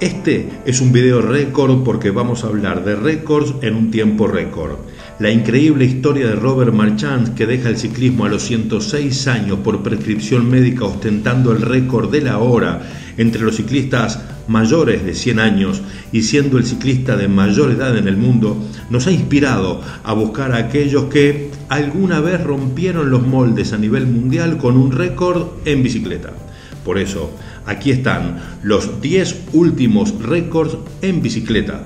Este es un video récord porque vamos a hablar de récords en un tiempo récord. La increíble historia de Robert Marchand que deja el ciclismo a los 106 años por prescripción médica ostentando el récord de la hora entre los ciclistas mayores de 100 años y siendo el ciclista de mayor edad en el mundo, nos ha inspirado a buscar a aquellos que alguna vez rompieron los moldes a nivel mundial con un récord en bicicleta. Por eso, aquí están los 10 últimos récords en bicicleta.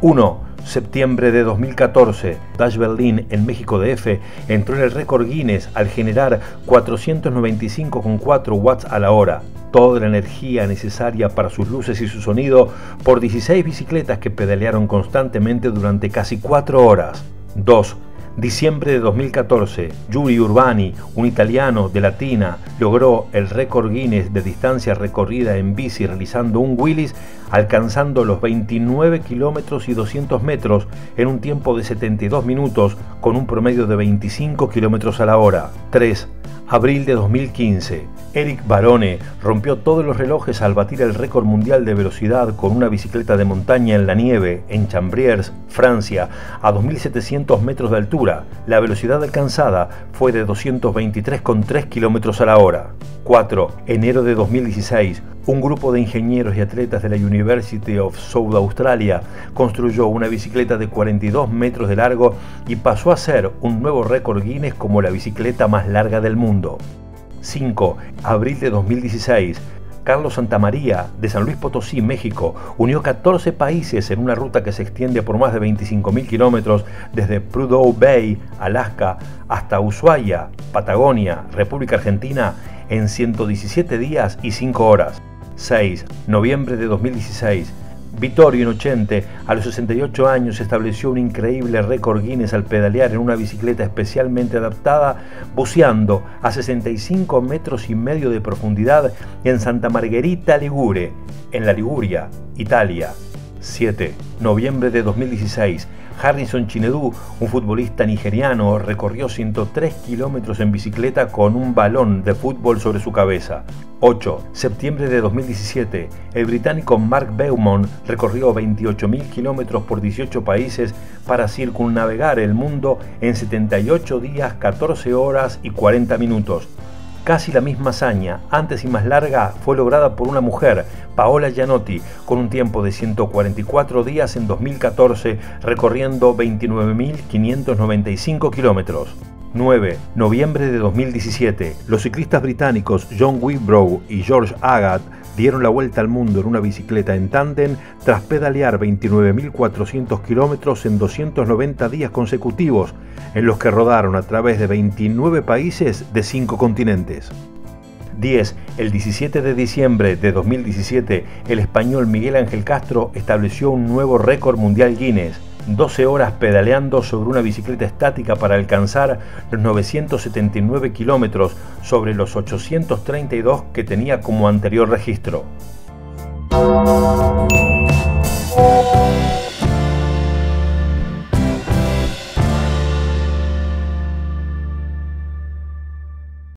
1. Septiembre de 2014, Dash Berlin en México DF entró en el récord Guinness al generar 495,4 watts a la hora, toda la energía necesaria para sus luces y su sonido por 16 bicicletas que pedalearon constantemente durante casi 4 horas. 2. Diciembre de 2014, Yuri Urbani, un italiano de Latina, logró el récord Guinness de distancia recorrida en bici realizando un Willis alcanzando los 29 kilómetros y 200 metros en un tiempo de 72 minutos con un promedio de 25 kilómetros a la hora. 3. Abril de 2015. Eric Barone rompió todos los relojes al batir el récord mundial de velocidad con una bicicleta de montaña en la nieve en Chambriers, Francia, a 2.700 metros de altura. La velocidad alcanzada fue de 223,3 kilómetros a la hora. 4. Enero de 2016. Un grupo de ingenieros y atletas de la University of South Australia construyó una bicicleta de 42 metros de largo y pasó a ser un nuevo récord Guinness como la bicicleta más larga del mundo. 5. Abril de 2016. Carlos Santamaría, de San Luis Potosí, México, unió 14 países en una ruta que se extiende por más de 25.000 kilómetros desde Prudhoe Bay, Alaska, hasta Ushuaia, Patagonia, República Argentina, en 117 días y 5 horas. 6. Noviembre de 2016. Vittorio Inocente, a los 68 años, estableció un increíble récord Guinness al pedalear en una bicicleta especialmente adaptada, buceando a 65 metros y medio de profundidad en Santa Margherita Ligure, en la Liguria, Italia. 7. Noviembre de 2016. Harrison Chinedu, un futbolista nigeriano, recorrió 103 kilómetros en bicicleta con un balón de fútbol sobre su cabeza. 8. Septiembre de 2017. El británico Mark Beaumont recorrió 28.000 kilómetros por 18 países para circunnavegar el mundo en 78 días, 14 horas y 40 minutos. Casi la misma hazaña, antes y más larga, fue lograda por una mujer, Paola Gianotti, con un tiempo de 144 días en 2014, recorriendo 29.595 kilómetros. 9. Noviembre de 2017. Los ciclistas británicos John Wibrow y George Agat dieron la vuelta al mundo en una bicicleta en tándem tras pedalear 29.400 kilómetros en 290 días consecutivos, en los que rodaron a través de 29 países de 5 continentes. 10. El 17 de diciembre de 2017, el español Miguel Ángel Castro estableció un nuevo récord mundial Guinness 12 horas pedaleando sobre una bicicleta estática para alcanzar los 979 kilómetros sobre los 832 que tenía como anterior registro.